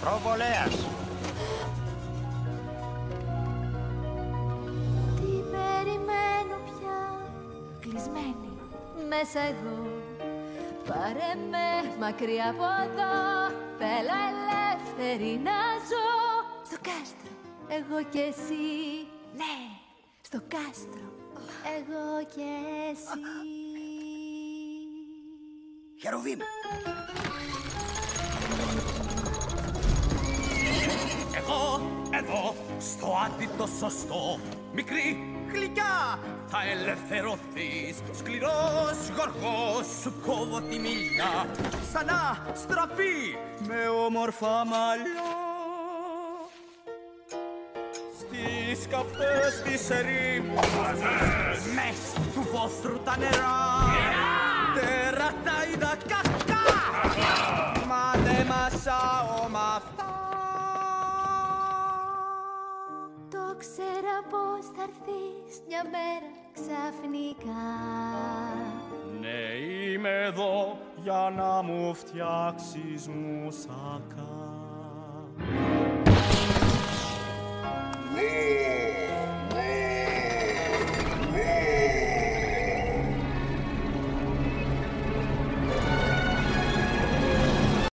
Προβολέας. Τι περιμένω πια. Κλεισμένη. Μέσα εδώ. Πάρε με μακριά από εδώ. Θέλω ελεύθερη να ζω. Στο κάστρο. Εγώ και εσύ. Ναι. Στο κάστρο. Εγώ και εσύ. Χεροβίμ. Εδώ, στο άντιτο σωστό, μικρή, γλυκιά, θα ελευθερωθείς. Σκληρός γοργός, σου κόβω τη μιλιά, σαν να στραπεί με όμορφα μαλλιά. Στις καυτές της ερήμας, μες του βόθρου τα νερά, τερατάιδα κακά, μα δεν μασάω μ' αυτά. Ξέρα πως θα έρθεις μια μέρα ξαφνικά Ναι, είμαι εδώ για να μου φτιάξεις μουσακά.